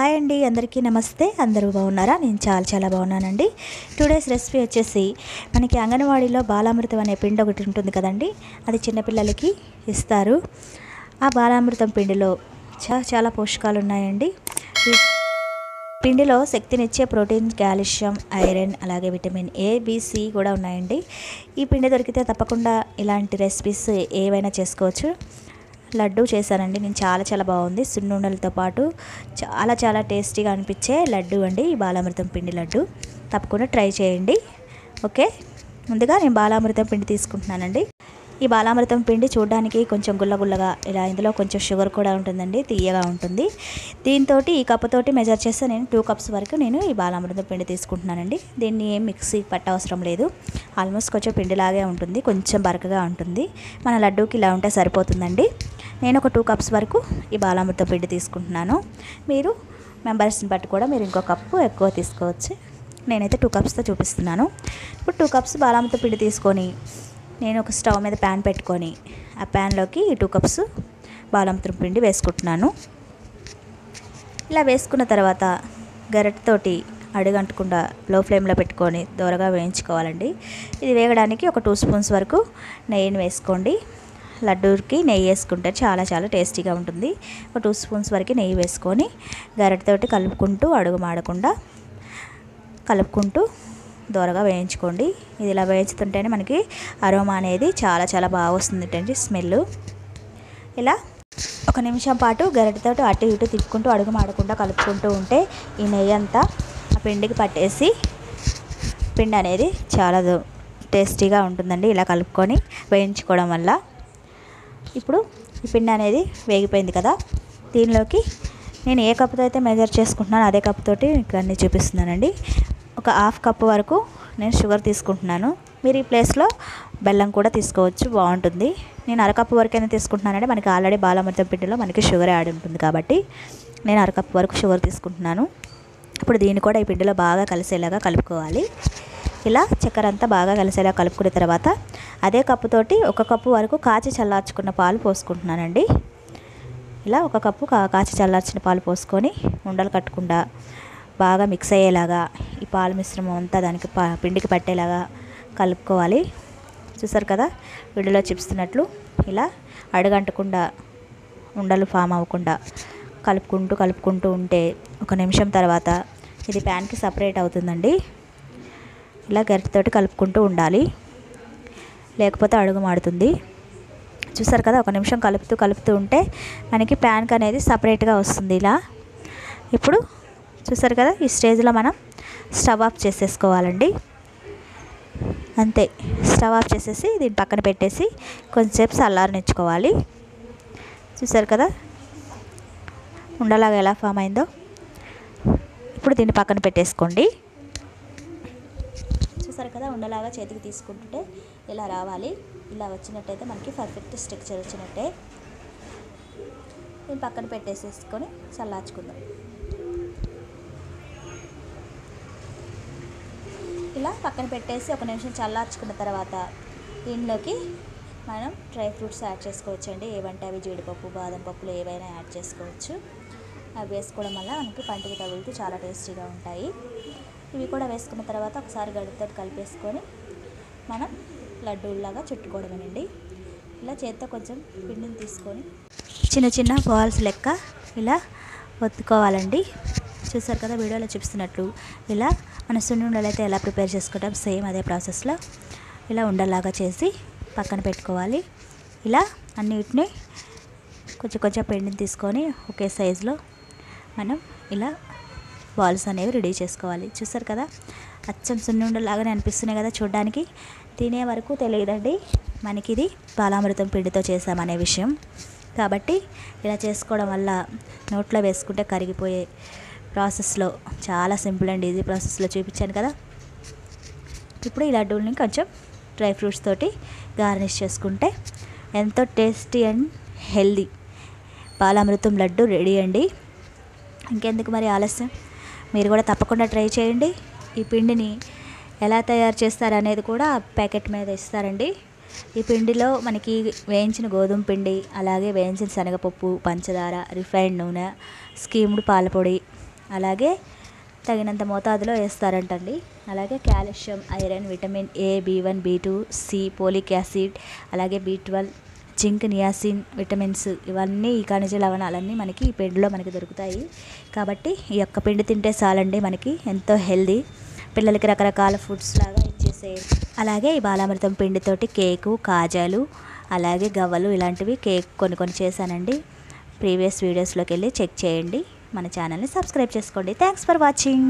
Hi అండి అందరికీ నమస్తే. అందరూ బాగున్నారా? నేను చాలా చాలా బాగున్నానండి. టుడేస్ రెసిపీ వచ్చేసి మనకి అంగన్వాడీలో బాలామృతం అనే పిండి ఒకటి ఉంటుంది కదండి అది చిన్నపిల్లలకి ఇస్తారు. ఆ బాలామృతం పిండిలో చాలా చాలా పోషకాలు ఉన్నాయండి. పిండిలో శక్తినిచ్చే ప్రోటీన్ కాల్షియం ఐరన్ అలాగే విటమిన్ ఏ బిసి కూడా ఉన్నాయండి. ఈ పిండి దొరికితే తప్పకుండా ఇలాంటి రెసిపీస్ ఏవైనా చేసుకోవచ్చు. లడ్డు చేశానండి నేను చాలా చాలా బాగుంది. సున్నుండలతో పాటు చాలా చాలా టేస్టీగా అనిపించే లడ్డు అండి. ఈ బాలామృతం పిండి లడ్డు. తప్పకుండా ట్రై చేయండి. ఓకే? ముందుగా నేను బాలామృతం పిండి తీసుకుంటున్నానండి. ఈ బాలామృతం పిండి చూడడానికి కొంచెం గుల్లగుల్లగా ఇలా ఇందులో కొంచెం షుగర్ కూడా ఉంటుందండి. తీయగా ఉంటుంది. దీంతో ఈ కప్పుతోటి మెజర్ చేస్తే నేను టూ కప్స్ వరకు నేను ఈ బాలామృతం పిండి తీసుకుంటున్నానండి. దీన్ని ఏం మిక్సీ పట్టవసరం లేదు. ఆల్మోస్ట్ కొంచెం పిండిలాగే ఉంటుంది. కొంచెం బరకగా ఉంటుంది. మన లడ్డూకి ఇలా ఉంటే సరిపోతుందండి. నేను ఒక టూ కప్స్ వరకు ఈ బాలామృతం పిండి తీసుకుంటున్నాను. మీరు మెంబర్స్ని బట్టి కూడా మీరు ఇంకో కప్పు ఎక్కువ తీసుకోవచ్చు. నేనైతే టూ కప్స్తో చూపిస్తున్నాను. ఇప్పుడు టూ కప్స్ బాలామృతం పిండి తీసుకొని నేను ఒక స్టవ్ మీద ప్యాన్ పెట్టుకొని ఆ ప్యాన్లోకి ఈ టూ కప్స్ బాలామృతం పిండి వేసుకుంటున్నాను. ఇలా వేసుకున్న తర్వాత గరిటతోటి అడుగంటకుండా లో ఫ్లేమ్లో పెట్టుకొని దూరగా వేయించుకోవాలండి. ఇది వేగడానికి ఒక టూ స్పూన్స్ వరకు నెయ్యిని వేసుకోండి. లడ్డూకి నెయ్యి వేసుకుంటే చాలా చాలా టేస్టీగా ఉంటుంది. ఒక టూ స్పూన్స్ వరకు నెయ్యి వేసుకొని గరిటతోటి కలుపుకుంటూ అడుగు మాడకుండా కలుపుకుంటూ దూరగా వేయించుకోండి. ఇది ఇలా వేయించుతుంటేనే మనకి అరోమా అనేది చాలా చాలా బాగా వస్తుంది స్మెల్ ఇలా ఒక నిమిషం పాటు గరిటెతో అటు ఇటు తిప్పుకుంటూ అడుగు మాడకుండా కలుపుకుంటూ ఉంటే ఈ నెయ్యి అంతా ఆ పిండికి పట్టేసి పిండి అనేది చాలా టేస్టీగా ఉంటుందండి. ఇలా కలుపుకొని వేయించుకోవడం వల్ల ఇప్పుడు ఈ పిండి అనేది వేగిపోయింది కదా. దీనిలోకి నేను ఏ కప్పుతో అయితే మెజర్ చేసుకుంటున్నానో అదే కప్పుతోటి మీకు అన్నీ చూపిస్తున్నానండి. ఒక హాఫ్ కప్ వరకు నేను షుగర్ తీసుకుంటున్నాను. మీరు ఈ ప్లేస్లో బెల్లం కూడా తీసుకోవచ్చు బాగుంటుంది. నేను అరకప్పు వరకైనా తీసుకుంటున్నానంటే మనకి ఆల్రెడీ బాలమృతం పిండిలో మనకి షుగర్ యాడ్ ఉంటుంది కాబట్టి నేను అరకప్పు వరకు షుగర్ తీసుకుంటున్నాను. ఇప్పుడు దీన్ని కూడా ఈ పిండిలో బాగా కలిసేలాగా కలుపుకోవాలి. ఇలా చక్కెర అంతా బాగా కలిసేలా కలుపుకున్న తర్వాత అదే కప్పుతోటి ఒక కప్పు వరకు కాచి చల్లార్చుకున్న పాలు పోసుకుంటున్నానండి. ఇలా ఒక కప్పు కా కాచి చల్లార్చిన పాలు పోసుకొని ఉండలు కట్టకుండా బాగా మిక్స్ అయ్యేలాగా ఈ పాల మిశ్రమం అంతా దానికి ప పిండికి పట్టేలాగా కలుపుకోవాలి. చూసారు కదా వీడియోలో చిప్స్తున్నట్లు ఇలా అడగంటకుండా ఉండలు ఫామ్ అవ్వకుండా కలుపుకుంటూ కలుపుకుంటూ ఉంటే ఒక నిమిషం తర్వాత ఇది ప్యాన్కి సపరేట్ అవుతుందండి. ఇలా గరిటతోటి కలుపుకుంటూ ఉండాలి. లేకపోతే అడుగు మాడుతుంది. చూసారు కదా ఒక నిమిషం కలుపుతూ కలుపుతూ ఉంటే మనకి ప్యాన్కి అనేది సపరేట్గా వస్తుంది ఇలా. ఇప్పుడు చూసారు కదా ఈ స్టేజ్లో మనం స్టవ్ ఆఫ్ చేసేసుకోవాలండి. అంతే స్టవ్ ఆఫ్ చేసేసి దీన్ని పక్కన పెట్టేసి కొంచెంసేపు చల్లారనిచ్చుకోవాలి. చూసారు కదా ఉండలాగా ఎలా ఫామ్ అయిందో. ఇప్పుడు దీన్ని పక్కన పెట్టేసుకోండి. చూసారు కదా ఉండలాగా చేతికి తీసుకుంటుంటే ఇలా రావాలి. ఇలా వచ్చినట్టయితే మనకి పర్ఫెక్ట్ స్ట్రక్చర్ వచ్చినట్టే. దీన్ని పక్కన పెట్టేసేసుకొని చల్లార్చుకుందాం. ఇలా పక్కన పెట్టేసి ఒక నిమిషం చల్లార్చుకున్న తర్వాత దీనిలోకి మనం డ్రై ఫ్రూట్స్ యాడ్ చేసుకోవచ్చండి. ఏవంటే అవి జీడిపప్పు బాదం పప్పులు ఏవైనా యాడ్ చేసుకోవచ్చు. అవి వేసుకోవడం వల్ల మనకి పంటికి తగులుతూ చాలా టేస్టీగా ఉంటాయి. ఇవి కూడా వేసుకున్న తర్వాత ఒకసారి గడితో కలిపేసుకొని మనం లడ్డూలాగా చుట్టుకోవడమేనండి. ఇలా చేత్తో కొంచెం పిండిని తీసుకొని చిన్న చిన్న బాల్స్ లెక్క ఇలా ఒత్తుకోవాలండి. చూసారు కదా వీడియోలో చూపిస్తున్నట్లు ఇలా మన సున్నుండలు అయితే ఎలా ప్రిపేర్ చేసుకుంటాం సేమ్ అదే ప్రాసెస్లో ఇలా ఉండలాగా చేసి పక్కన పెట్టుకోవాలి. ఇలా అన్నిటిని కొంచెం కొంచెం పిండిని తీసుకొని ఒకే సైజులో మనం ఇలా బాల్స్ అనేవి రెడీ చేసుకోవాలి. చూసారు కదా? అచ్చం సున్నుండలాగానే అనిపిస్తున్నాయి కదా చూడడానికి. తినే వరకు తెలియదండి. మనకి ఇది బాలామృతం పిండితో చేసామనే విషయం. కాబట్టి ఇలా చేసుకోవడం వల్ల నోట్లో వేసుకుంటే కరిగిపోయే ప్రాసెస్లో చాలా సింపుల్ అండ్ ఈజీ ప్రాసెస్లో చూపించాను కదా. ఇప్పుడు ఈ లడ్డూల్ని కొంచెం డ్రై ఫ్రూట్స్ తోటి గార్నిష్ చేసుకుంటే ఎంతో tasty and healthy. Balamrutham laddu ready అండి. ఇంకెందుకు మరి ఆలస్యం? మీరు కూడా తప్పకుండా ట్రై చేయండి. ఈ పిండిని ఎలా తయారు చేస్తారు అనేది కూడా ప్యాకెట్ మీద ఇస్తారండి. ఈ పిండిలో మనకి వేయించిన గోధుమ పిండి అలాగే వేయించిన శనగపప్పు పంచదార రిఫైండ్ నూనె స్కీమ్డ్ పాలపొడి అలాగే తగినంత మోతాదులో వేస్తారంటండి. అలాగే calcium iron vitamin A B one B two C folic acid అలాగే B twelve zinc niacin vitamins ఇవన్నీ ఈ ఖనిజ లవణాలన్నీ మనకి ఈ పిండిలో మనకి దొరుకుతాయి. కాబట్టి ఈ యొక్క పిండి తింటే చాలండి మనకి ఎంతో హెల్దీ పిల్లలకి రకరకాల ఫుడ్స్ లాగా ఇచ్చేసే అలాగే ఈ బాలామృతం పిండితోటి కేకు కాజాలు అలాగే గవ్వలు ఇలాంటివి కేక్ కొన్ని కొన్ని చేశానండి. ప్రీవియస్ వీడియోస్లోకి వెళ్ళి చెక్ చేయండి. మన ఛానల్ని సబ్స్క్రైబ్ చేసుకోండి. Thanks for watching.